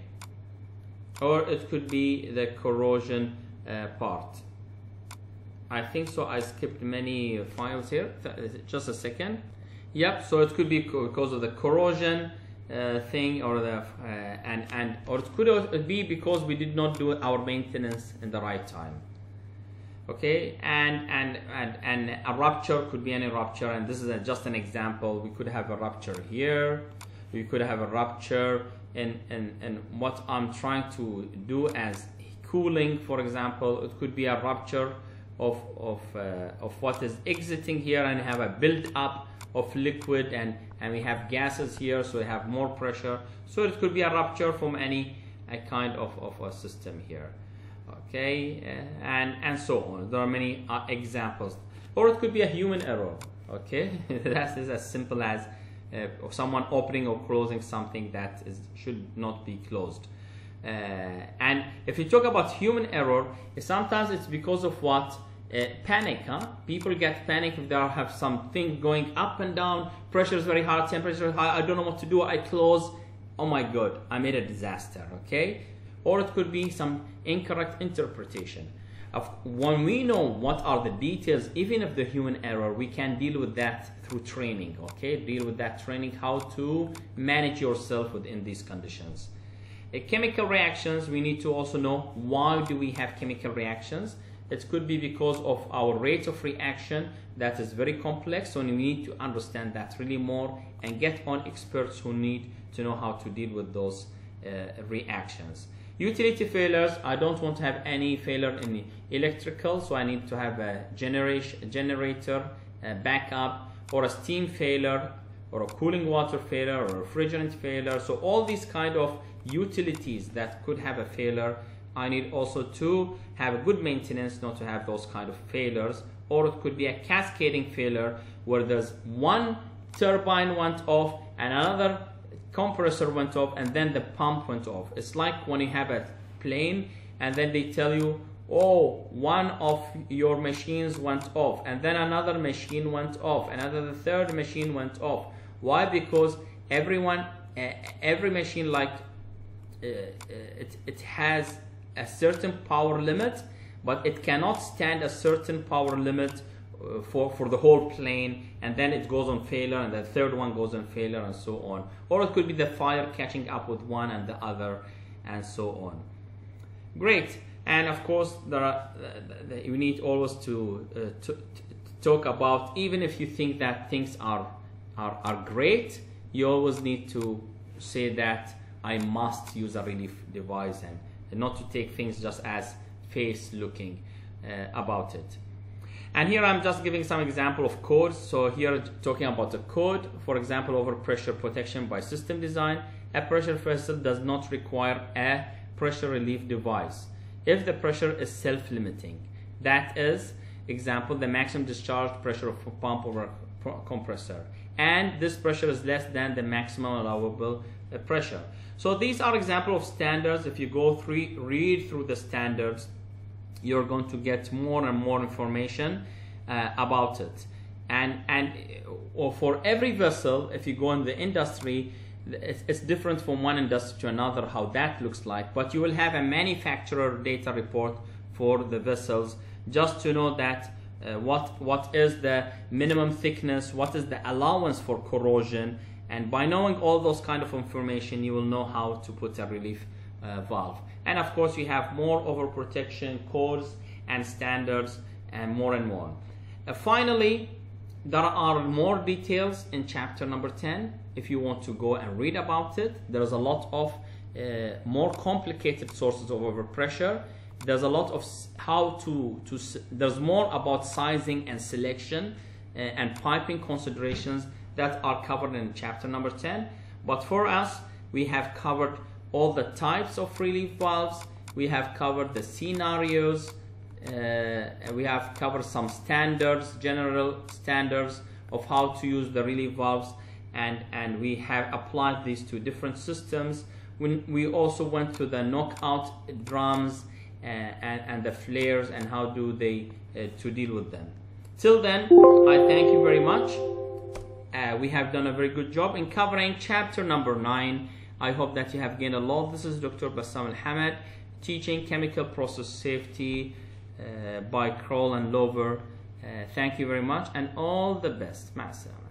Or it could be the corrosion part. I think so I skipped many files here. Just a second? Yep so it could be because of the corrosion uh, thing or the uh, and and or it could be because we did not do our maintenance in the right time. Okay and and and and a rupture could be any rupture and this is a, just an example. We could have a rupture here. We could have a rupture and and and what i'm trying to do as cooling for example it could be a rupture of of uh, of what is exiting here and have a build up of liquid and and we have gases here so we have more pressure. So it could be a rupture from any a kind of, of a system here. Okay uh, and and so on. There are many uh, examples. Or it could be a human error. Okay that is as simple as uh, someone opening or closing something that is should not be closed uh, and if you talk about human error sometimes it's because of what? Uh, panic huh? people get panic if they have something going up and down pressure is very high temperature is high i don't know what to do i close. Oh my god i made a disaster okay? Or it could be some incorrect interpretation of when we know what are the details even of the human error we can deal with that through training okay? Deal with that training how to manage yourself within these conditions chemical reactions we need to also know why do we have chemical reactions. It could be because of our rate of reaction that is very complex so we need to understand that really more and get on experts who need to know how to deal with those uh, reactions. Utility failures i don't want to have any failure in electrical so i need to have a generation generator a backup or a steam failure or a cooling water failure or refrigerant failure. So all these kind of utilities that could have a failure I need also to have a good maintenance not to have those kind of failures. Or it could be a cascading failure where there's one turbine went off and another compressor went off and then the pump went off. It's like when you have a plane and then they tell you oh one of your machines went off and then another machine went off another the third machine went off. Why? Because everyone every machine like it, it has a certain power limit but it cannot stand a certain power limit uh, for, for the whole plane and then it goes on failure and the third one goes on failure and so on. Or it could be the fire catching up with one and the other and so on. Great. And of course there are uh, you need always to, uh, to, to talk about even if you think that things are, are are great you always need to say that I must use a relief device and, not to take things just as face looking uh, about it and here I'm just giving some example of codes. So here talking about the code, for example, over pressure protection by system design, a pressure vessel does not require a pressure relief device if the pressure is self-limiting. That is, example, the maximum discharge pressure of a pump over compressor. And this pressure is less than the maximum allowable pressure. So these are example of standards. If you go through, read through the standards, you're going to get more and more information uh, about it and and or for every vessel if you go in the industry it's, it's, different from one industry to another how that looks like but you will have a manufacturer data report for the vessels just to know that uh, what what is the minimum thickness what is the allowance for corrosion and by knowing all those kind of information you will know how to put a relief uh, valve. And of course you have more overprotection codes and standards and more and more. Uh, finally there are more details in chapter number 10 if you want to go and read about it there's a lot of uh, more complicated sources of overpressure. There's a lot of how to to there's more about sizing and selection uh, and piping considerations that are covered in chapter number 10 but for us we have covered all the types of relief valves. We have covered the scenarios. Uh, we have covered some standards, general standards of how to use the relief valves and, and we have applied these to different systems. When we also went to the knockout drums uh, and, and the flares and how do they uh, to deal with them. Till then, I thank you very much. Uh, we have done a very good job in covering chapter number 9 I hope that you have gained a lot. This is Dr. Bassam Al-Hamad teaching chemical process safety uh, by Crowl and Louvar. Uh, thank you very much and all the best. Masalam.